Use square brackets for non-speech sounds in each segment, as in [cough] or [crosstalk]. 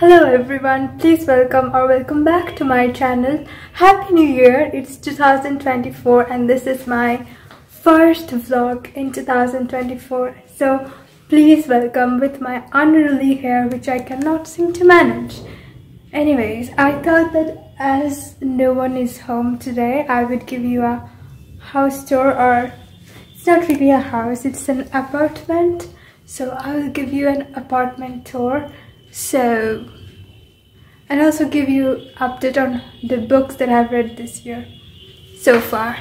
Hello everyone, please welcome or welcome back to my channel. Happy New Year, it's 2024 and this is my first vlog in 2024. So please welcome with my unruly hair which I cannot seem to manage. Anyways, I thought that as no one is home today, I would give you a house tour or it's not really a house, it's an apartment. So I will give you an apartment tour. So, and also give you update on the books that I've read this year so far.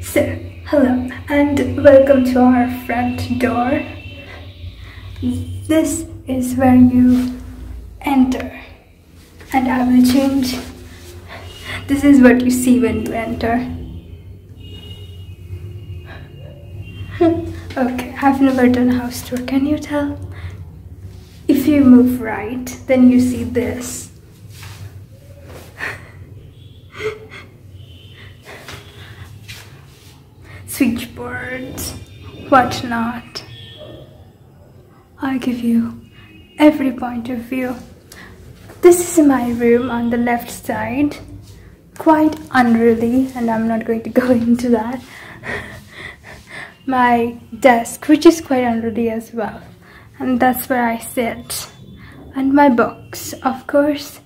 So, hello and welcome to our front door. This is where you enter and I will change. This is what you see when you enter. [laughs] okay, I've never done a house tour, can you tell? If you move right, then you see this. [laughs] Switchboards, whatnot. I'll give you every point of view. This is my room on the left side. Quite unruly, and I'm not going to go [laughs] into that. My desk, which is quite unruly as well. And that's where I sit. And my books, of course,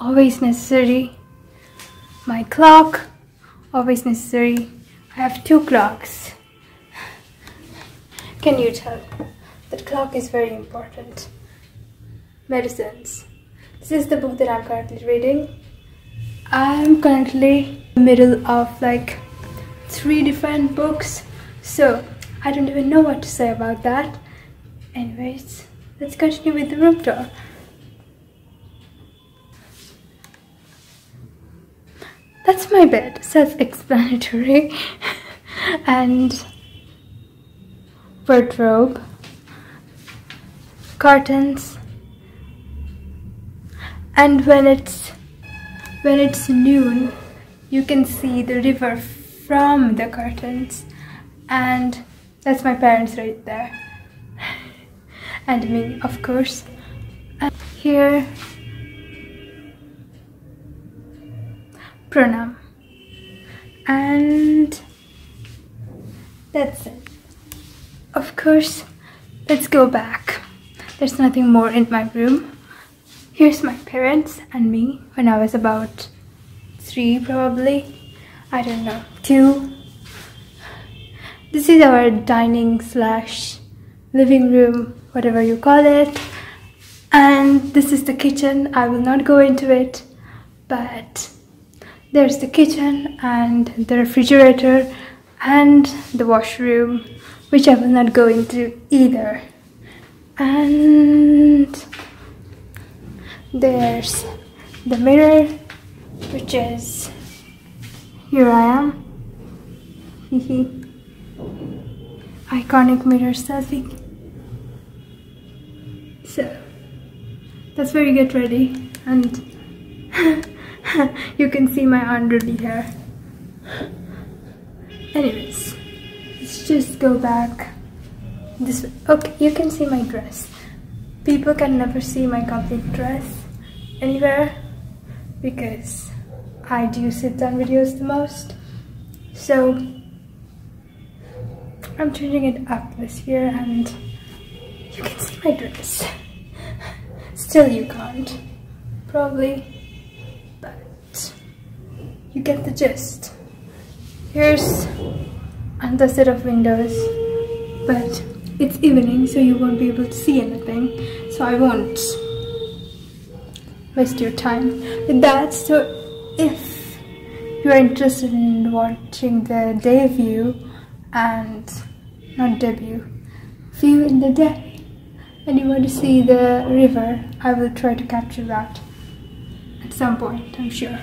always necessary. My clock, always necessary. I have two clocks. Can you tell? That clock is very important. Medicines. This is the book that I'm currently reading. I'm currently in the middle of like three different books. So I don't even know what to say about that. Anyways, let's continue with the room tour. That's my bed, self-explanatory. [laughs] and wardrobe, curtains, and when it's when it's noon, you can see the river from the curtains, and that's my parents right there, and me, of course. And here pranam and that's it. Of course let's go back. There's nothing more in my room. Here's my parents and me when i was about three probably. I don't know two this is our dining slash living room whatever you call it and this is the kitchen i will not go into it but there's the kitchen and the refrigerator and the washroom, which I will not go into either. And there's the mirror, which is here I am. [laughs] Iconic mirror selfie. So that's where you get ready and [laughs] you can see my unruly hair. Anyways, let's just go back this way. Okay, you can see my dress. People can never see my complete dress anywhere because I do sit down videos the most. So I'm changing it up this year and you can see my dress. Still you can't. Probably but you get the gist. Here's another set of windows, but it's evening so you won't be able to see anything, so I won't waste your time with that. So if you are interested in watching the day view and not debut, view in the day. And you want to see the river, I will try to capture that. At some point, I'm sure.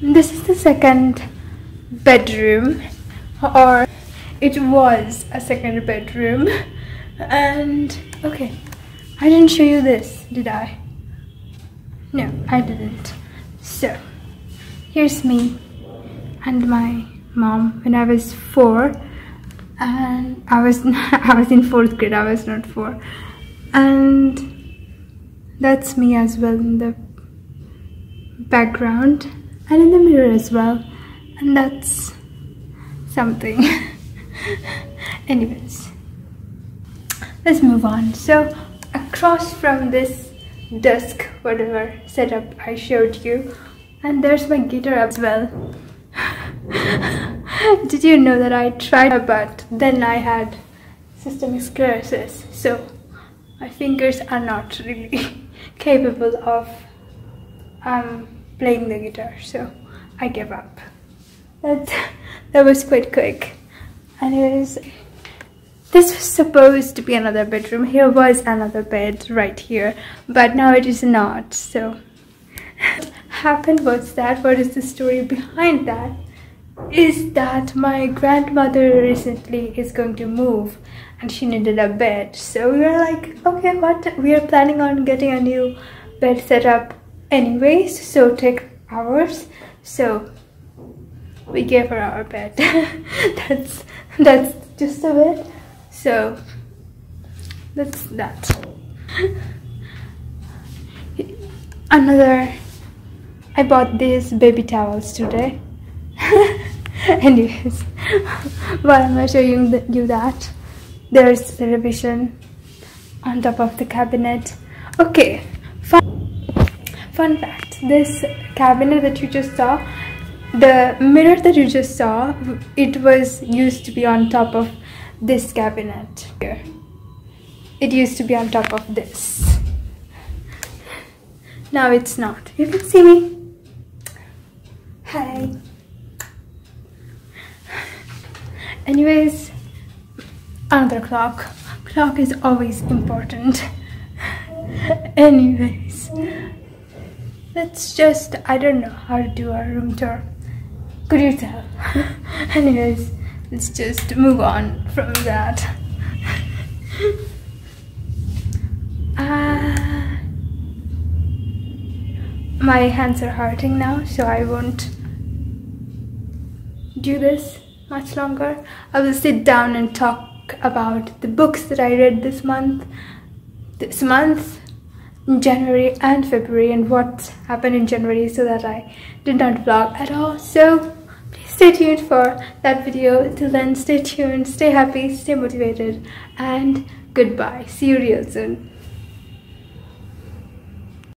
This is the second bedroom. Or it was a second bedroom. And okay. I didn't show you this did I? No I didn't. So here's me and my mom when I was four and I was [laughs] I was in fourth grade I was not four. And that's me as well in the background and in the mirror as well. And that's something. [laughs] Anyways let's move on. So across from this desk whatever setup I showed you and there's my guitar as well [laughs] [laughs] did you know that I tried but then I had systemic sclerosis so my fingers are not really [laughs] capable of um, playing the guitar so I gave up. That, [laughs] that was quite quick. Anyways this was supposed to be another bedroom. Here was another bed right here but now it is not so happened was that what is the story behind that is that my grandmother recently is going to move and she needed a bed. So we were like okay what? We are planning on getting a new bed set up anyways so take ours. So we gave her our bed. [laughs] That's that's just a bit so that's that. [laughs] Another I bought these baby towels today [laughs] anyways why am I showing you that. There's the revision on top of the cabinet. Okay fun, fun fact. This cabinet that you just saw the mirror that you just saw it was used to be on top of this cabinet. Here. It used to be on top of this. Now it's not. You can see me. Hi anyways another clock. Clock is always important. [laughs] Anyways let's just i don't know how to do a room tour. Could you tell? [laughs] Anyways let's just move on from that. [laughs] Uh, my hands are hurting now so i won't do this much longer. I will sit down and talk about the books that I read this month, this month, in January and February and what happened in January so that I did not vlog at all. So please stay tuned for that video. Till then, stay tuned, stay happy, stay motivated and goodbye. See you real soon.